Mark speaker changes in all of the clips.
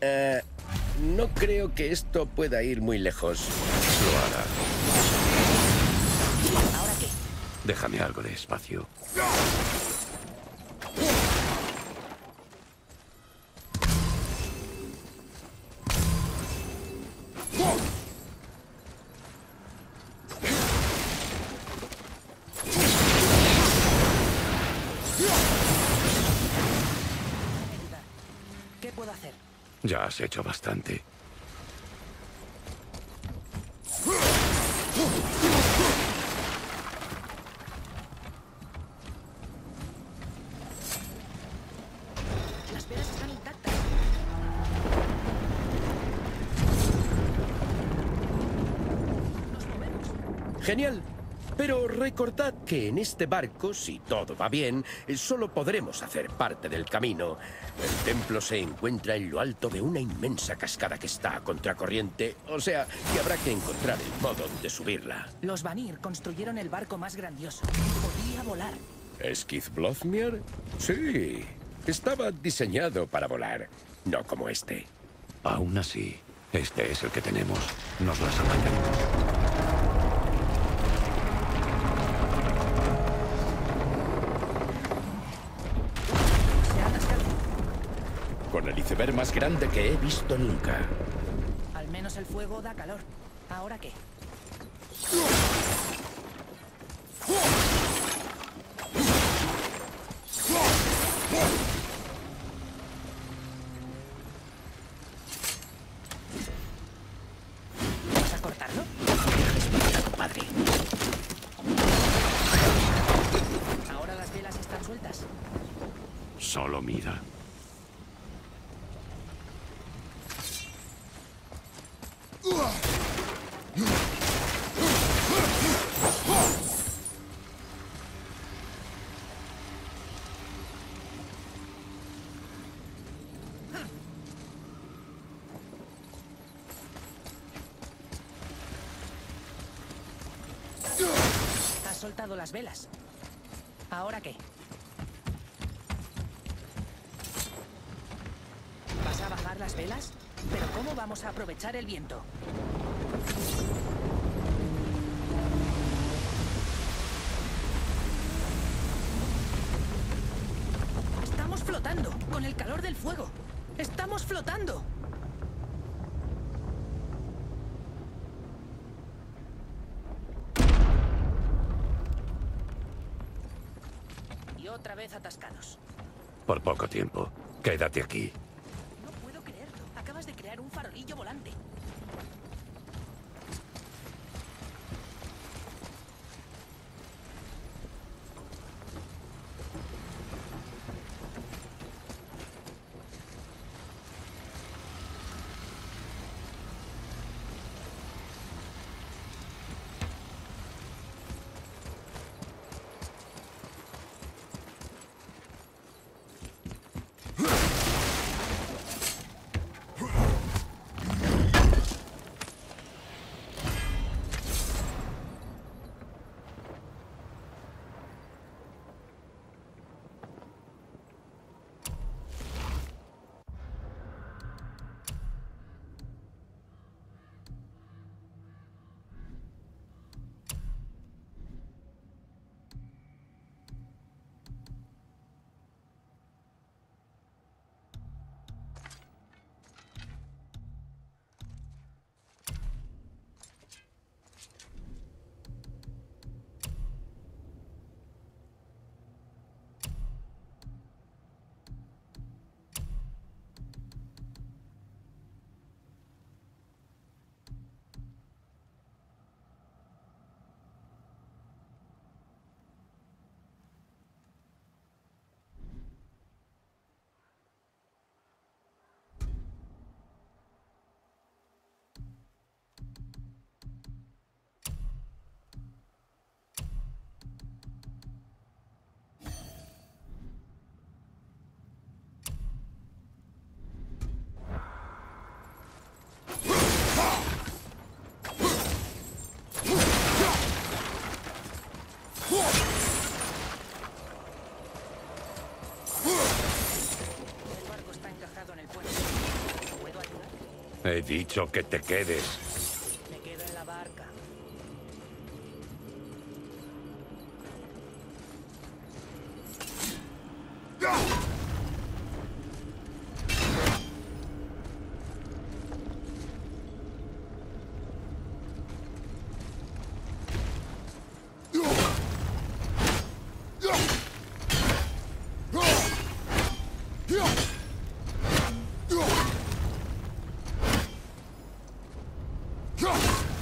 Speaker 1: Eh, no creo que esto pueda ir muy lejos.
Speaker 2: Lo hará.
Speaker 3: ¿Ahora qué?
Speaker 2: Déjame algo de espacio.
Speaker 3: ¿Qué
Speaker 2: has hecho bastante.
Speaker 1: Genial. Pero recordad que en este barco, si todo va bien, eh, solo podremos hacer parte del camino. El templo se encuentra en lo alto de una inmensa cascada que está a contracorriente, o sea, que habrá que encontrar el modo de subirla.
Speaker 3: Los Vanir construyeron el barco más grandioso. Podía volar.
Speaker 1: ¿Skith Blothmir? Sí. Estaba diseñado para volar, no como este.
Speaker 2: Aún así, este es el que tenemos. Nos las apañaremos.
Speaker 3: Se ha atascado.
Speaker 1: Con el iceberg más grande que he visto nunca.
Speaker 3: Al menos el fuego da calor. ¿Ahora qué? ¿Vas a cortarlo?
Speaker 1: Padre.
Speaker 3: Ahora las velas están sueltas.
Speaker 2: Solo mira.
Speaker 3: Has soltado las velas. ¿Ahora qué? ¿Vas a bajar las velas? ¿Pero cómo vamos a aprovechar el viento? Estamos flotando, con el calor del fuego. ¡Estamos flotando! Y otra vez atascados.
Speaker 2: Por poco tiempo. Quédate aquí.
Speaker 3: No puedo creerlo. Acabas de crear un farolillo volante.
Speaker 2: He dicho que te quedes.
Speaker 1: Go!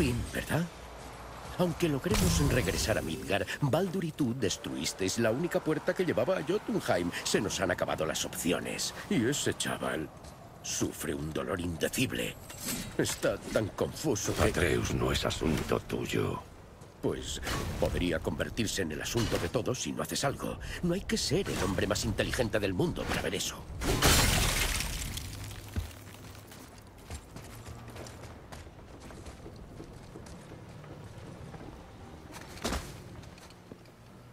Speaker 1: Fin, ¿verdad? Aunque logremos regresar a Midgar, Baldur y tú destruisteis la única puerta que llevaba a Jotunheim. Se nos han acabado las opciones. Y ese chaval sufre un dolor indecible. Está tan confuso que...
Speaker 2: Atreus no es asunto tuyo.
Speaker 1: Pues podría convertirse en el asunto de todos si no haces algo. No hay que ser el hombre más inteligente del mundo para ver eso.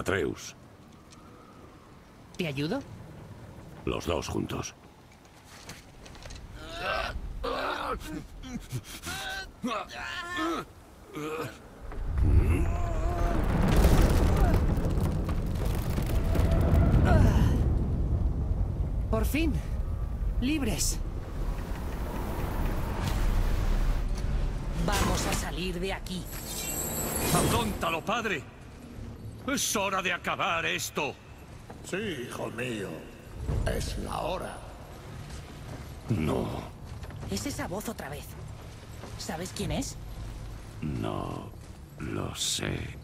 Speaker 2: Atreus,
Speaker 3: ¿Te ayudo?
Speaker 2: los dos juntos.
Speaker 3: Por fin. Libres. Vamos a salir de aquí.
Speaker 2: ¡Afróntalo, padre! Es hora de acabar esto.
Speaker 4: Sí, hijo mío. Es la hora.
Speaker 2: No,
Speaker 3: Es esa voz otra vez. ¿Sabes quién es?
Speaker 2: no lo sé.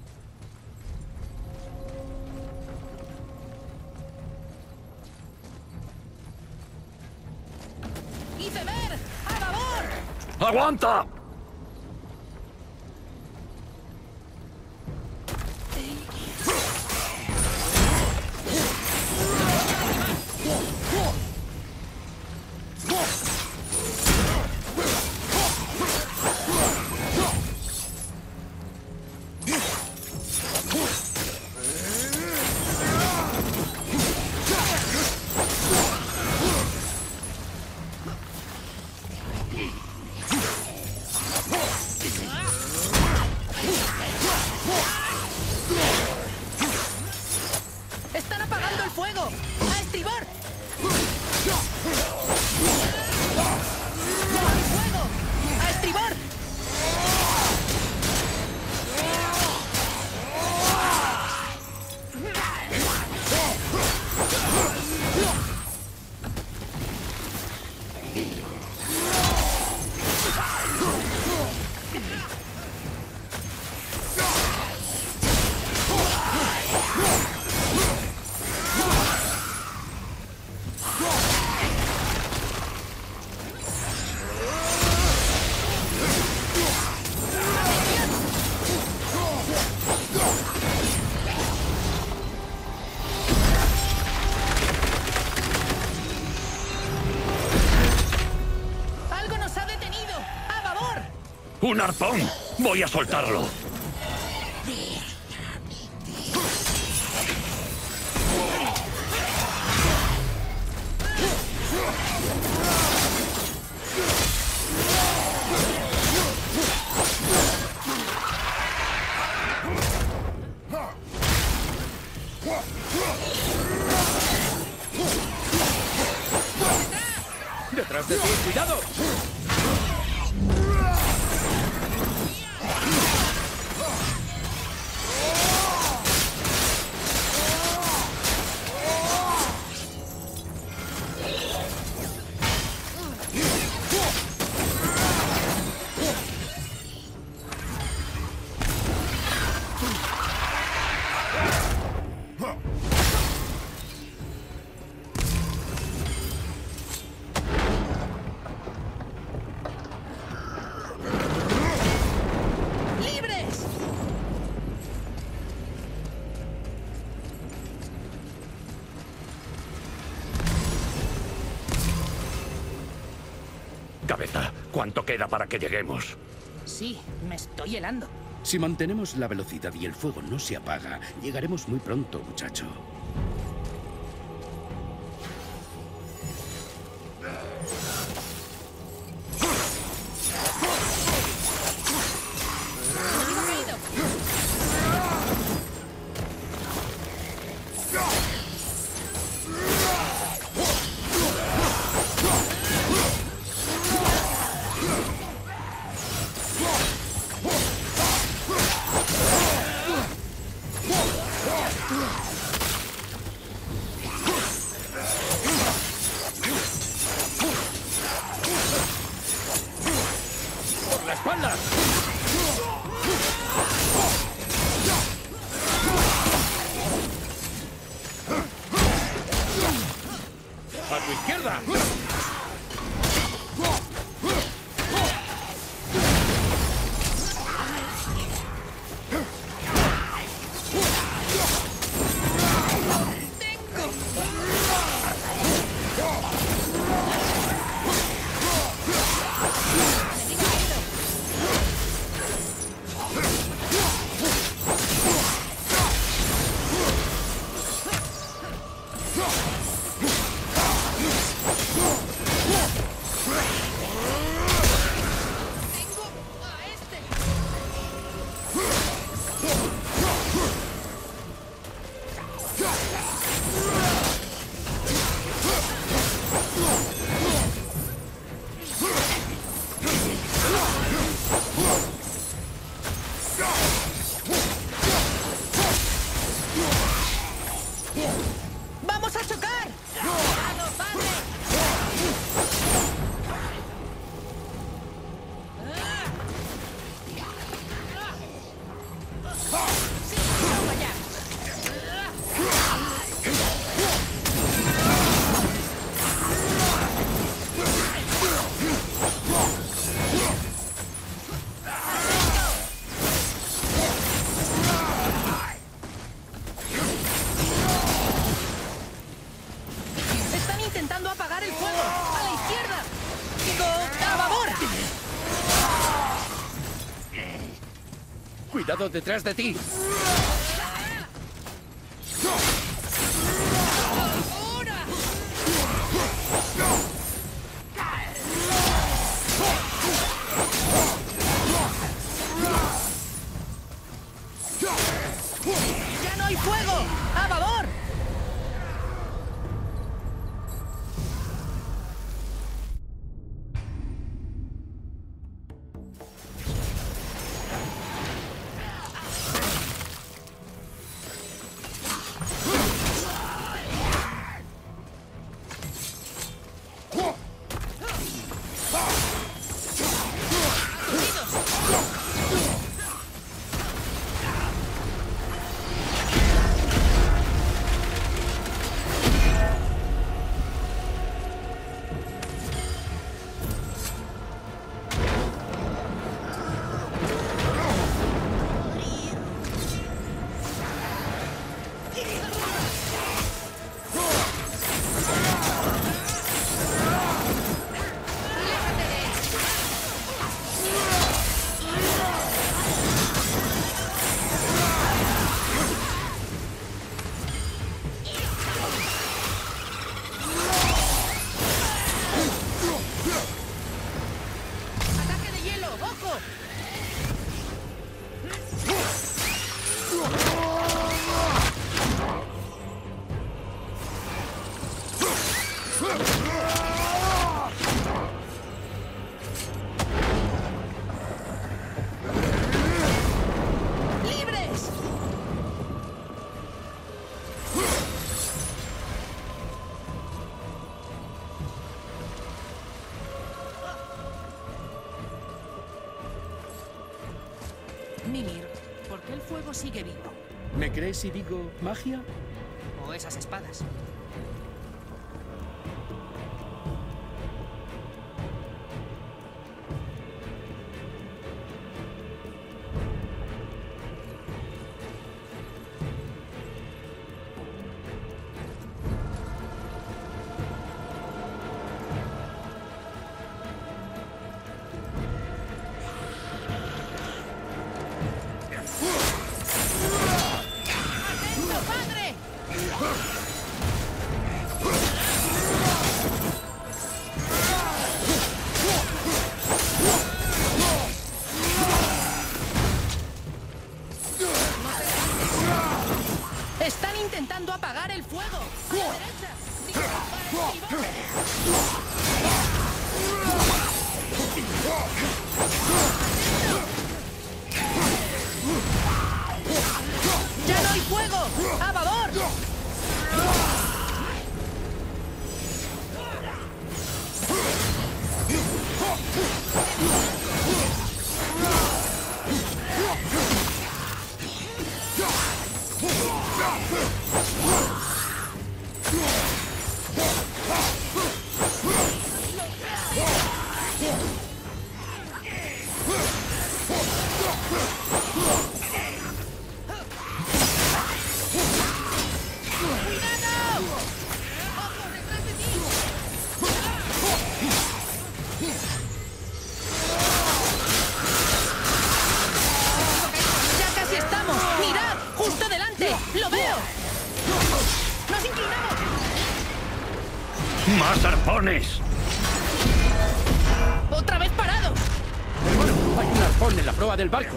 Speaker 3: ¡Iceberg! ¡A favor!
Speaker 2: ¡Aguanta!
Speaker 3: ¡A
Speaker 2: ¡Un arpón! ¡Voy a soltarlo! ¿Cuánto queda para que lleguemos?
Speaker 5: Sí, me estoy helando.
Speaker 3: Si mantenemos la velocidad y el fuego no se apaga, llegaremos muy pronto, muchacho. ¡Por ¡Cuidado detrás de ti!
Speaker 1: Si digo magia?
Speaker 3: O esas espadas.
Speaker 2: ¡Más arpones!
Speaker 3: ¡Otra vez!
Speaker 1: Hermano, hay un arpón en la proa del barco.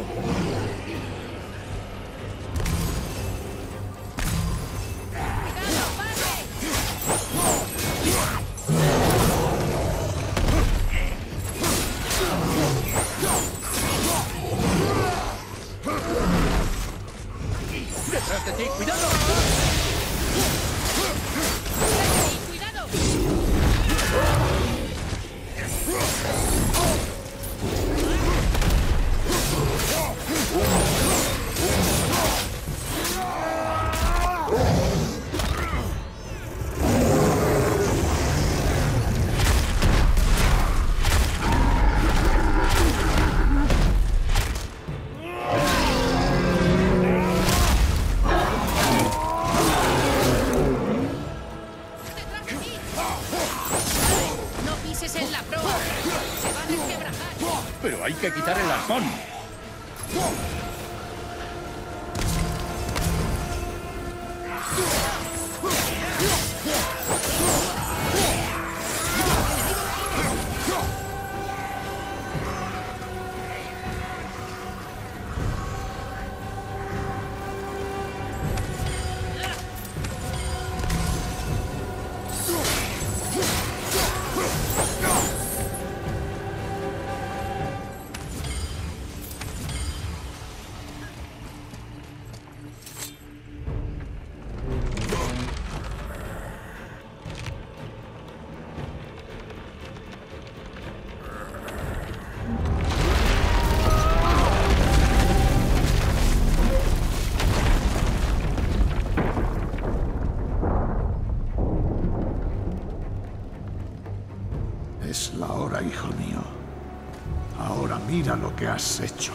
Speaker 1: ¡Detrás de ti! ¡Cuidado! Que quitar el arpón.
Speaker 4: Hijo mío. Ahora mira lo que has hecho.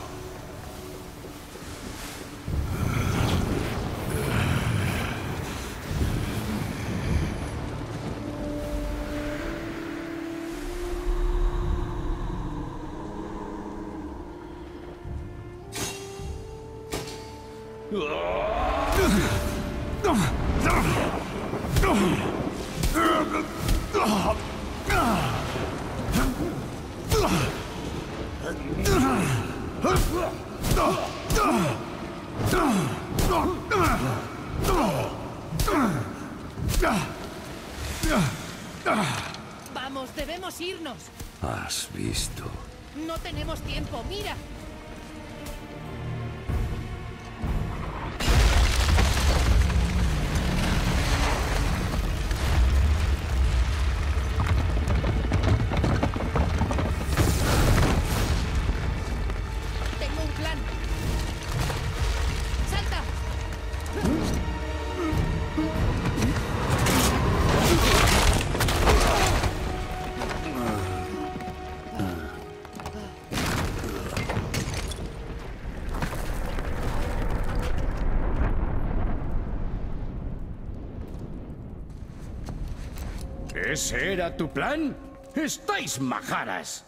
Speaker 3: ¡Vamos, debemos irnos!
Speaker 2: Has visto.
Speaker 3: ¡No tenemos tiempo! ¡Mira!
Speaker 1: ¿Ese era tu plan? ¡Estáis majaras!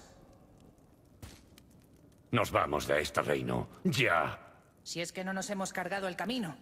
Speaker 2: Nos vamos de este reino. ¡Ya!
Speaker 3: Si es que no nos hemos cargado el camino.